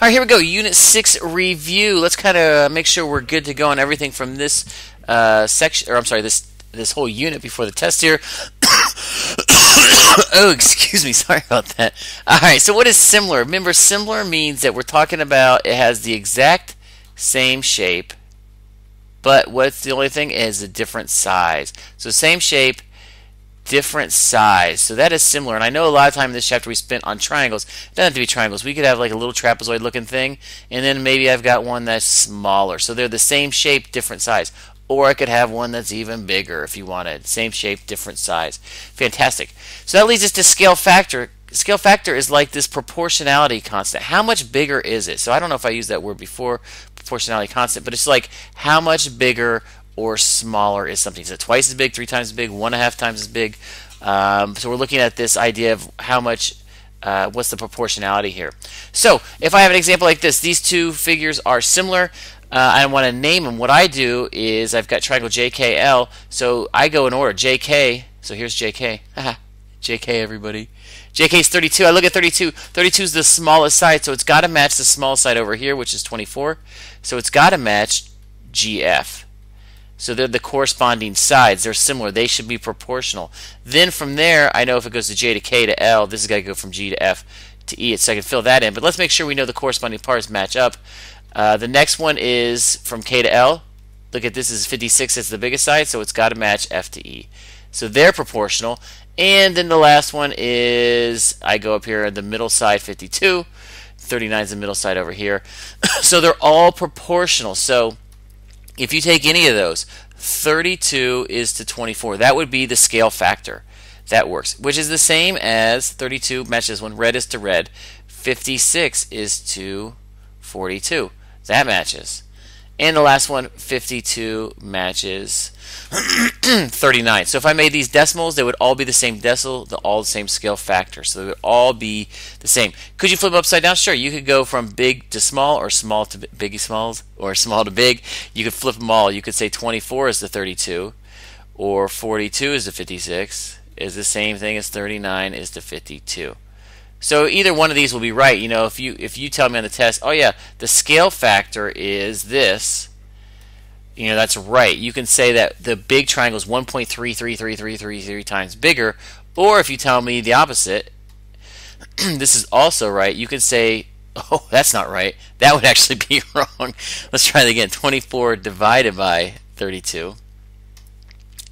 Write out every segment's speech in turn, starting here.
All right, here we go. Unit 6 review. Let's kind of make sure we're good to go on everything from this uh, section, or I'm sorry, this this whole unit before the test here. oh, excuse me. Sorry about that. All right, so what is similar? Remember, similar means that we're talking about it has the exact same shape, but what's the only thing is a different size. So same shape, different size. So that is similar. And I know a lot of time in this chapter we spent on triangles. It doesn't have to be triangles. We could have like a little trapezoid looking thing, and then maybe I've got one that's smaller. So they're the same shape, different size. Or I could have one that's even bigger if you wanted. Same shape, different size. Fantastic. So that leads us to scale factor. Scale factor is like this proportionality constant. How much bigger is it? So I don't know if I used that word before, proportionality constant, but it's like how much bigger or smaller is something. Is it twice as big, three times as big, one and a half times as big? Um, so we're looking at this idea of how much, uh, what's the proportionality here. So if I have an example like this, these two figures are similar. Uh, I want to name them. What I do is I've got triangle JKL, so I go in order. JK, so here's JK. JK, everybody. JK is 32. I look at 32. 32 is the smallest side, so it's got to match the smallest side over here, which is 24. So it's got to match GF. So they're the corresponding sides. They're similar. They should be proportional. Then from there, I know if it goes to J to K to L, this has got to go from G to F to E. So I can fill that in. But let's make sure we know the corresponding parts match up. Uh, the next one is from K to L. Look at this is 56. It's the biggest side, so it's got to match F to E. So they're proportional. And then the last one is I go up here the middle side 52. 39 is the middle side over here. so they're all proportional. So if you take any of those, 32 is to 24. That would be the scale factor. That works, which is the same as 32 matches when red is to red. 56 is to 42. That matches. And the last one, 52 matches 39. So if I made these decimals, they would all be the same decimal, the, all the same scale factor. So they would all be the same. Could you flip them upside down? Sure. You could go from big to small or small to biggie smalls or small to big. You could flip them all. You could say 24 is the 32 or 42 is the 56 is the same thing as 39 is the 52. So either one of these will be right. You know, if you if you tell me on the test, oh yeah, the scale factor is this, you know, that's right. You can say that the big triangle is 1.33333 times bigger, or if you tell me the opposite, this is also right. You can say, oh, that's not right. That would actually be wrong. Let's try it again. 24 divided by 32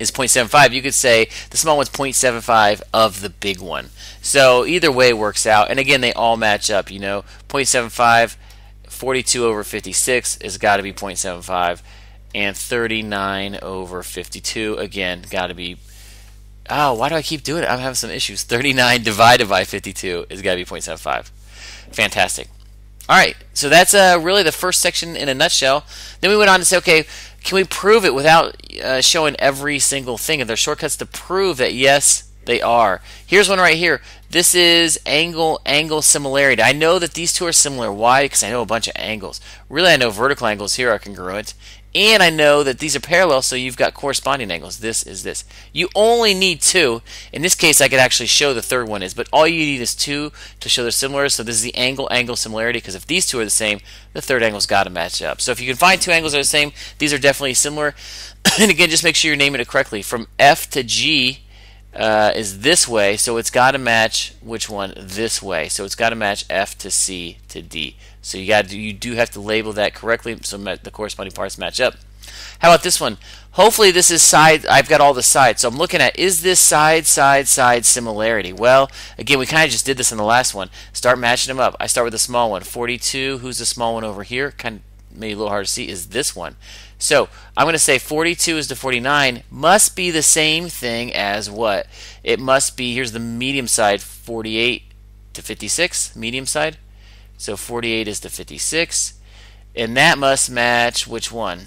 is 0.75, you could say the small one's 0.75 of the big one. So either way works out. And again, they all match up. You know, 0.75, 42 over 56 has got to be 0.75. And 39 over 52, again, got to be. Oh, why do I keep doing it? I'm having some issues. 39 divided by 52 is got to be 0.75. Fantastic. All right, so that's uh, really the first section in a nutshell. Then we went on to say, okay, can we prove it without uh, showing every single thing? Are there shortcuts to prove that yes, they are? Here's one right here. This is angle angle similarity. I know that these two are similar. Why? Because I know a bunch of angles. Really, I know vertical angles here are congruent. And I know that these are parallel, so you've got corresponding angles. This is this. You only need two. In this case, I could actually show the third one is, but all you need is two to show they're similar. So this is the angle-angle similarity, because if these two are the same, the third angle's got to match up. So if you can find two angles that are the same, these are definitely similar. and again, just make sure you're naming it correctly. From F to G uh, is this way, so it's got to match which one? This way. So it's got to match F to C to D. So you got you do have to label that correctly so the corresponding parts match up. How about this one? Hopefully this is side, I've got all the sides. So I'm looking at, is this side, side, side similarity? Well, again, we kind of just did this in the last one. Start matching them up. I start with the small one. 42, who's the small one over here? Kind of maybe a little hard to see, is this one. So I'm going to say 42 is to 49 must be the same thing as what? It must be, here's the medium side, 48 to 56, medium side. So 48 is to 56. And that must match which one?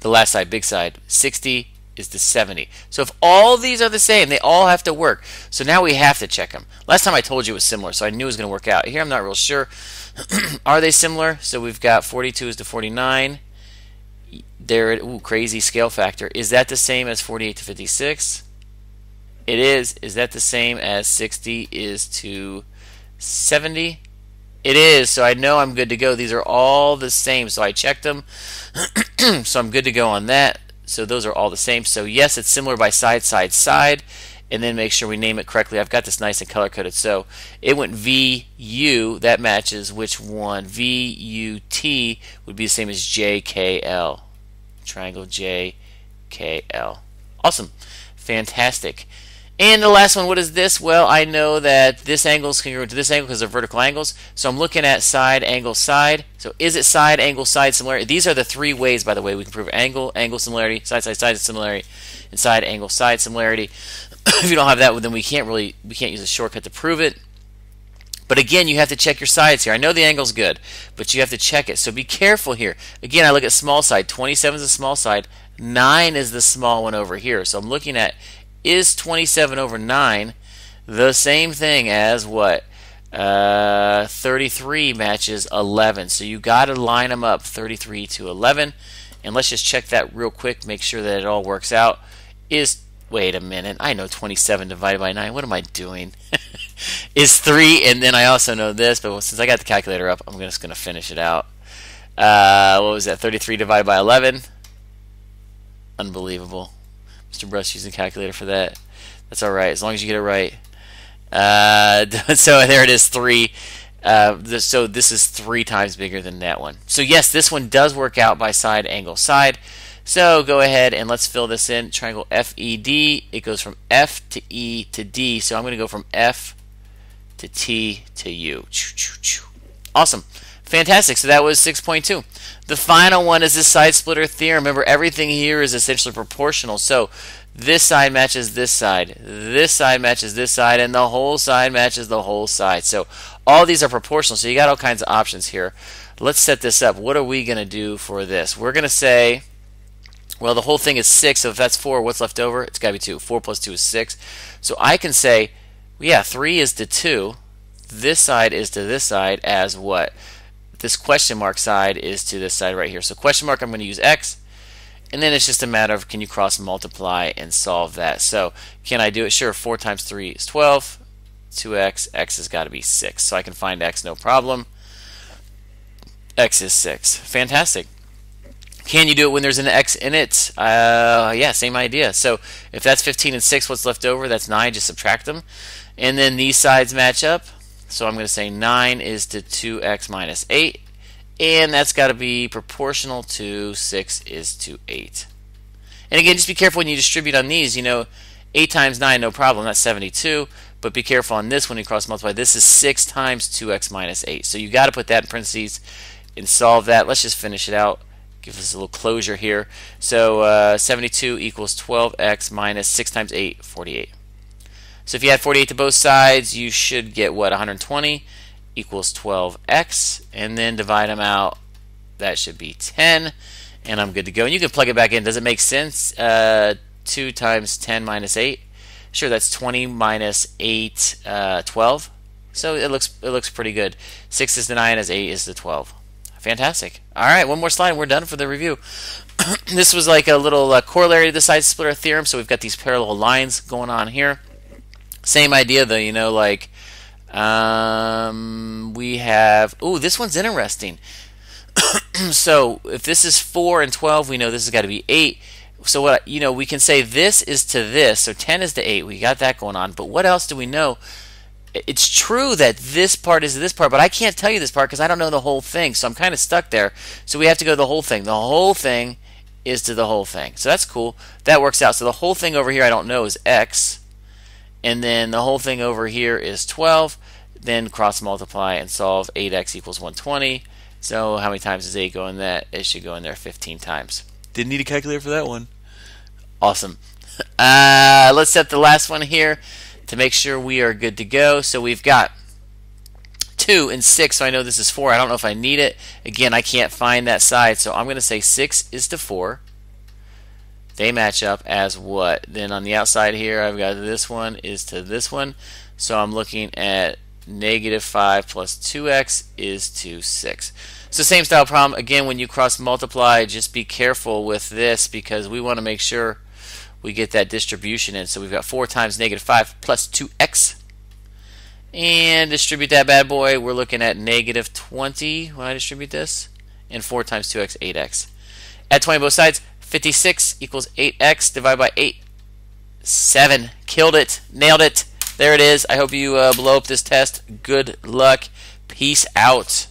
The last side, big side. 60 is to 70. So if all these are the same, they all have to work. So now we have to check them. Last time I told you it was similar, so I knew it was going to work out. Here I'm not real sure. are they similar? So we've got 42 is to 49. There, ooh, crazy scale factor. Is that the same as 48 to 56? It is. Is that the same as 60 is to 70? It is, so I know I'm good to go. These are all the same, so I checked them. so I'm good to go on that. So those are all the same. So yes, it's similar by side, side, side. And then make sure we name it correctly. I've got this nice and color coded. So it went VU. That matches which one? VUT would be the same as JKL. Triangle JKL. Awesome. Fantastic. And the last one, what is this? Well, I know that this angle is congruent to this angle because they're vertical angles. So I'm looking at side, angle, side. So is it side, angle, side, similarity? These are the three ways, by the way, we can prove angle, angle, similarity, side, side, side, similarity, and side, angle, side, similarity. if you don't have that, then we can't really, we can't use a shortcut to prove it. But again, you have to check your sides here. I know the angle's good, but you have to check it. So be careful here. Again, I look at small side. 27 is the small side. 9 is the small one over here. So I'm looking at is 27 over 9 the same thing as what? Uh, 33 matches 11. So you got to line them up 33 to 11. And let's just check that real quick, make sure that it all works out. Is wait a minute, I know 27 divided by 9. What am I doing? is 3, and then I also know this, but since I got the calculator up, I'm just going to finish it out. Uh, what was that? 33 divided by 11. Unbelievable. Mr. Brush using a calculator for that. That's all right, as long as you get it right. Uh, so there it is, three. Uh, so this is three times bigger than that one. So yes, this one does work out by side, angle, side. So go ahead and let's fill this in. Triangle FED. It goes from F to E to D. So I'm going to go from F to T to U. Awesome. Fantastic. So that was 6.2. The final one is this side splitter theorem. Remember, everything here is essentially proportional. So this side matches this side, this side matches this side, and the whole side matches the whole side. So all these are proportional. So you got all kinds of options here. Let's set this up. What are we going to do for this? We're going to say, well, the whole thing is 6. So if that's 4, what's left over? It's got to be 2. 4 plus 2 is 6. So I can say, yeah, 3 is to 2. This side is to this side as what? This question mark side is to this side right here. So question mark, I'm going to use x, and then it's just a matter of can you cross multiply and solve that. So can I do it? Sure, 4 times 3 is 12, 2x, x has got to be 6. So I can find x no problem. x is 6. Fantastic. Can you do it when there's an x in it? Uh, yeah, same idea. So if that's 15 and 6, what's left over? That's 9, just subtract them. And then these sides match up. So I'm going to say 9 is to 2x minus 8. And that's got to be proportional to 6 is to 8. And again, just be careful when you distribute on these. You know, 8 times 9, no problem. That's 72. But be careful on this when you cross multiply. This is 6 times 2x minus 8. So you got to put that in parentheses and solve that. Let's just finish it out. Give us a little closure here. So uh, 72 equals 12x minus 6 times 8, 48. So if you add 48 to both sides, you should get what 120 equals 12x, and then divide them out. That should be 10, and I'm good to go. And you can plug it back in. Does it make sense? Uh, 2 times 10 minus 8. Sure, that's 20 minus 8, uh, 12. So it looks it looks pretty good. 6 is the 9, as 8 is the 12. Fantastic. All right, one more slide, and we're done for the review. this was like a little uh, corollary to the side splitter theorem. So we've got these parallel lines going on here. Same idea though, you know, like um, we have. Oh, this one's interesting. so if this is four and twelve, we know this has got to be eight. So what you know, we can say this is to this. So ten is to eight. We got that going on. But what else do we know? It's true that this part is to this part, but I can't tell you this part because I don't know the whole thing. So I'm kind of stuck there. So we have to go the whole thing. The whole thing is to the whole thing. So that's cool. That works out. So the whole thing over here I don't know is x and then the whole thing over here is 12 then cross multiply and solve 8x equals 120 so how many times does 8 go in that? It should go in there 15 times. Didn't need a calculator for that one. Awesome. Uh, let's set the last one here to make sure we are good to go. So we've got 2 and 6 so I know this is 4 I don't know if I need it. Again I can't find that side. So I'm going to say 6 is to 4 they match up as what? Then on the outside here, I've got this one is to this one. So I'm looking at negative 5 plus 2x is to 6. So same style problem. Again, when you cross multiply, just be careful with this because we want to make sure we get that distribution in. So we've got 4 times negative 5 plus 2x. And distribute that bad boy. We're looking at negative 20 when I distribute this. And 4 times 2x, 8x. Add 20 both sides. 56 equals 8x divided by 8. 7. Killed it. Nailed it. There it is. I hope you uh, blow up this test. Good luck. Peace out.